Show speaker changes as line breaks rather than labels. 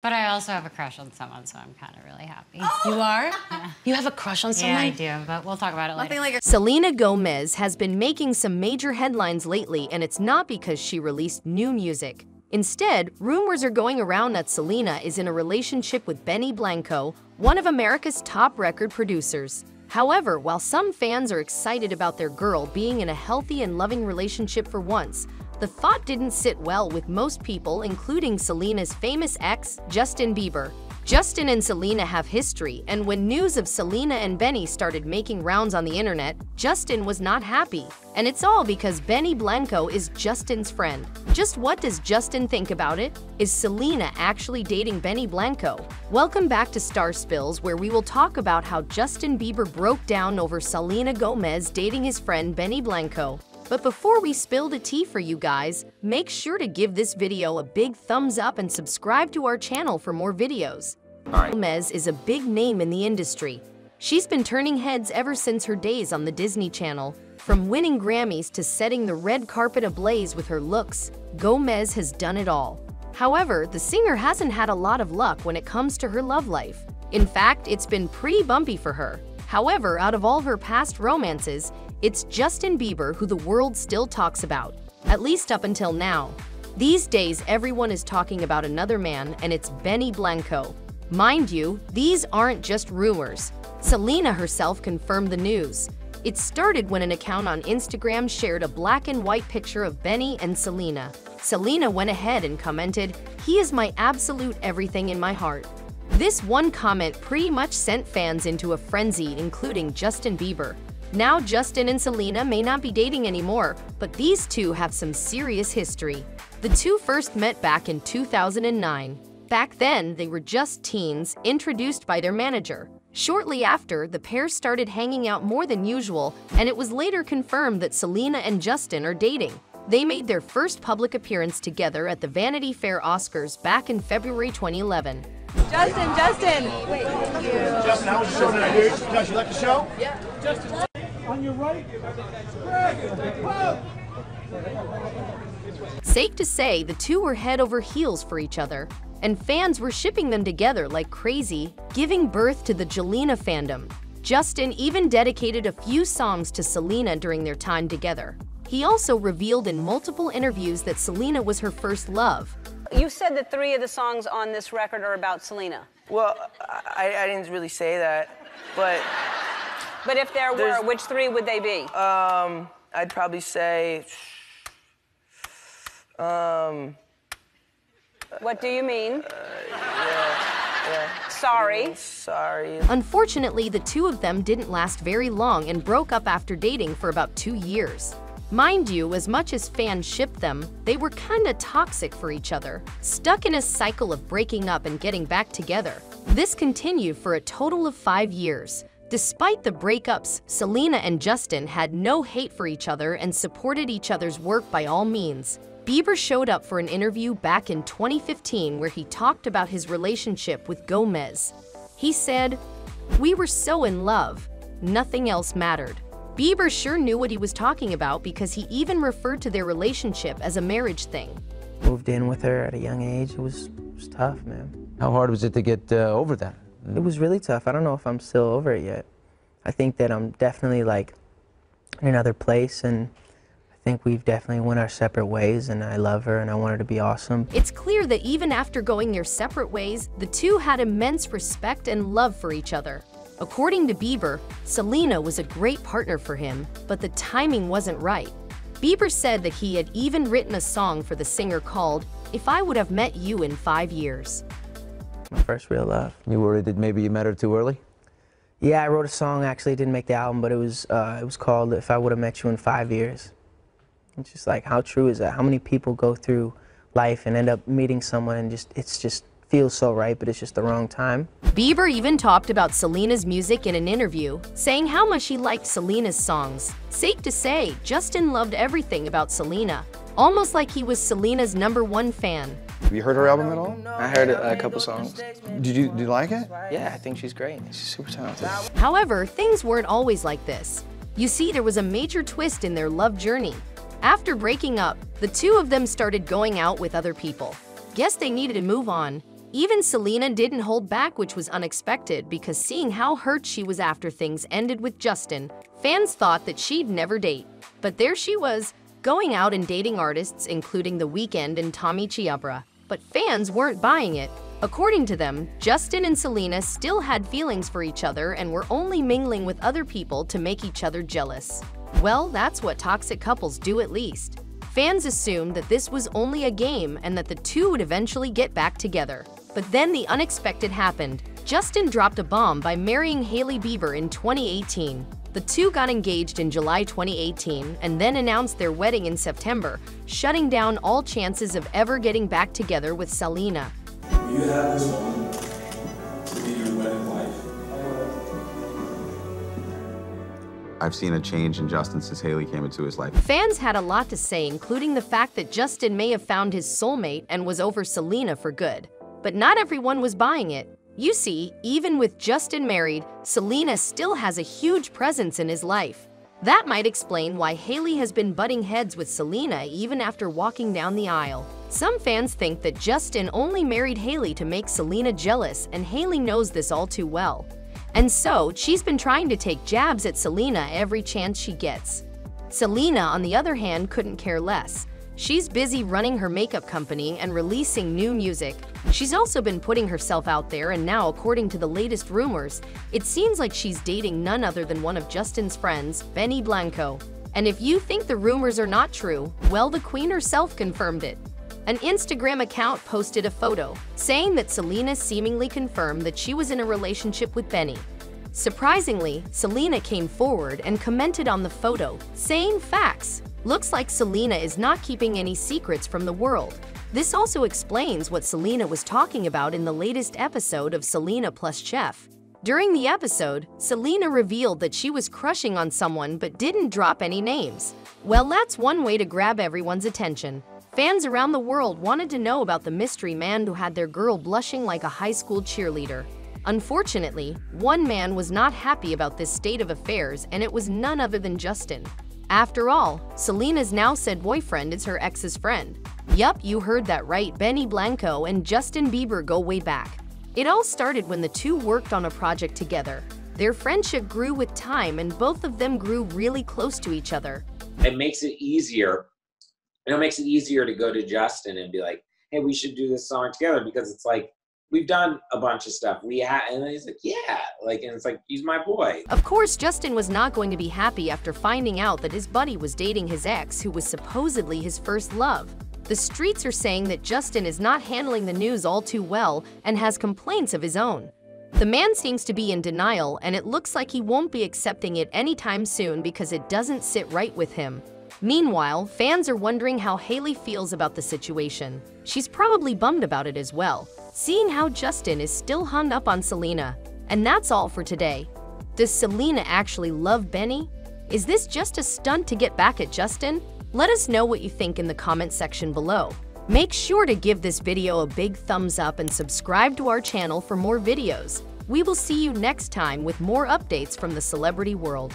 But I also have a crush on someone, so I'm kind of really happy. Oh.
You are? You have a crush on someone?
Yeah, I do, but we'll talk about it
Nothing
later.
like
Selena Gomez has been making some major headlines lately, and it's not because she released new music. Instead, rumors are going around that Selena is in a relationship with Benny Blanco, one of America's top record producers. However, while some fans are excited about their girl being in a healthy and loving relationship for once, the thought didn't sit well with most people, including Selena's famous ex, Justin Bieber. Justin and Selena have history, and when news of Selena and Benny started making rounds on the internet, Justin was not happy. And it's all because Benny Blanco is Justin's friend. Just what does Justin think about it? Is Selena actually dating Benny Blanco? Welcome back to Star Spillz, where we will talk about how Justin Bieber broke down over Selena Gomez dating his friend Benny Blanco. But before we spill the tea for you guys, make sure to give this video a big thumbs up and subscribe to our channel for more videos. Gomez is a big name in the industry. She's been turning heads ever since her days on the Disney Channel. From winning Grammys to setting the red carpet ablaze with her looks, Gomez has done it all. However, the singer hasn't had a lot of luck when it comes to her love life. In fact, it's been pretty bumpy for her. However, out of all her past romances, it's Justin Bieber who the world still talks about, at least up until now. These days, everyone is talking about another man, and it's Benny Blanco. Mind you, these aren't just rumors. Selena herself confirmed the news. It started when an account on Instagram shared a black and white picture of Benny and Selena. Selena went ahead and commented, He is my absolute everything in my heart. This one comment pretty much sent fans into a frenzy, including Justin Bieber. Now, Justin and Selena may not be dating anymore, but these two have some serious history. The two first met back in 2009. Back then, they were just teens, introduced by their manager. Shortly after, the pair started hanging out more than usual, and it was later confirmed that Selena and Justin are dating. They made their first public appearance together at the Vanity Fair Oscars back in February 2011.
Justin, Justin. Wait,
Justin, how was the show tonight, dude? Josh, you like the show? Yeah. Justin, on your right.
Safe to say, the two were head over heels for each other, and fans were shipping them together like crazy, giving birth to the Jelena fandom. Justin even dedicated a few songs to Selena during their time together. He also revealed in multiple interviews that Selena was her first love.
You said that three of the songs on this record are about Selena.
Well, I, I didn't really say that, but
But if there were, which three would they be?
um, I'd probably say, um,
what do you mean?
yeah,
Sorry.
sorry.
Unfortunately, the two of them didn't last very long and broke up after dating for about two years. Mind you, as much as fans shipped them, they were kinda toxic for each other, stuck in a cycle of breaking up and getting back together. This continued for a total of five years. Despite the breakups, Selena and Justin had no hate for each other and supported each other's work by all means. Bieber showed up for an interview back in 2015 where he talked about his relationship with Gomez. He said, We were so in love, nothing else mattered. Bieber sure knew what he was talking about because he even referred to their relationship as a marriage thing.
Moved in with her at a young age. It was, it was tough, man.
How hard was it to get uh, over that?
It was really tough. I don't know if I'm still over it yet. I think that I'm definitely like in another place, and I think we've definitely went our separate ways. And I love her, and I want her to be awesome.
It's clear that even after going their separate ways, the two had immense respect and love for each other. According to Bieber, Selena was a great partner for him, but the timing wasn't right. Bieber said that he had even written a song for the singer called If I Would Have Met You in Five Years.
My first real love.
You worried that maybe you met her too early?
Yeah, I wrote a song. Actually, didn't make the album, but it was uh, it was called "If I Would Have Met You in Five Years." It's just like how true is that? How many people go through life and end up meeting someone and just it's just feels so right, but it's just the wrong time.
Bieber even talked about Selena's music in an interview, saying how much he liked Selena's songs. Safe to say, Justin loved everything about Selena, almost like he was Selena's number one fan.
Have you heard her album at all?
I heard a, a couple songs.
Did you, do you like it?
Yeah, I think she's great. She's super talented.
However, things weren't always like this. You see, there was a major twist in their love journey. After breaking up, the two of them started going out with other people. Guess they needed to move on. Even Selena didn't hold back, which was unexpected because seeing how hurt she was after things ended with Justin, fans thought that she'd never date. But there she was, going out and dating artists including The Weeknd and Tommy Chiabra. But fans weren't buying it. According to them, Justin and Selena still had feelings for each other and were only mingling with other people to make each other jealous. Well, that's what toxic couples do at least. Fans assumed that this was only a game and that the two would eventually get back together. But then the unexpected happened. Justin dropped a bomb by marrying Hailey Bieber in 2018. The two got engaged in July 2018 and then announced their wedding in September, shutting down all chances of ever getting back together with Selena.
You have this woman to be your wedding wife.
I've seen a change in Justin since Hailey came into his life.
Fans had a lot to say, including the fact that Justin may have found his soulmate and was over Selena for good. But not everyone was buying it. You see, even with Justin married, Selena still has a huge presence in his life. That might explain why Hailey has been butting heads with Selena even after walking down the aisle. Some fans think that Justin only married Hailey to make Selena jealous, and Hailey knows this all too well. And so, she's been trying to take jabs at Selena every chance she gets. Selena, on the other hand, couldn't care less. She's busy running her makeup company and releasing new music. She's also been putting herself out there, and now, according to the latest rumors, it seems like she's dating none other than one of Justin's friends, Benny Blanco. And if you think the rumors are not true, well, the queen herself confirmed it. An Instagram account posted a photo saying that Selena seemingly confirmed that she was in a relationship with Benny. Surprisingly, Selena came forward and commented on the photo, saying facts. Looks like Selena is not keeping any secrets from the world. This also explains what Selena was talking about in the latest episode of Selena Plus Chef. During the episode, Selena revealed that she was crushing on someone but didn't drop any names. Well, that's one way to grab everyone's attention. Fans around the world wanted to know about the mystery man who had their girl blushing like a high school cheerleader. Unfortunately, one man was not happy about this state of affairs, and it was none other than Justin. After all, Selena's now said boyfriend is her ex's friend. Yup, you heard that right, Benny Blanco and Justin Bieber go way back. It all started when the two worked on a project together. Their friendship grew with time and both of them grew really close to each other.
It makes it easier. It makes it easier to go to Justin and be like, hey, we should do this song together because it's like, we've done a bunch of stuff. We had, and he's like, yeah, like, and it's like, he's my boy.
Of course, Justin was not going to be happy after finding out that his buddy was dating his ex, who was supposedly his first love. The streets are saying that Justin is not handling the news all too well and has complaints of his own. The man seems to be in denial, and it looks like he won't be accepting it anytime soon because it doesn't sit right with him. Meanwhile, fans are wondering how Hailey feels about the situation. She's probably bummed about it as well, seeing how Justin is still hung up on Selena. And that's all for today. Does Selena actually love Benny? Is this just a stunt to get back at Justin? Let us know what you think in the comment section below. Make sure to give this video a big thumbs up and subscribe to our channel for more videos. We will see you next time with more updates from the celebrity world.